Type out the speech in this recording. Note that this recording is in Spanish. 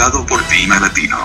presentado por Tina Latino.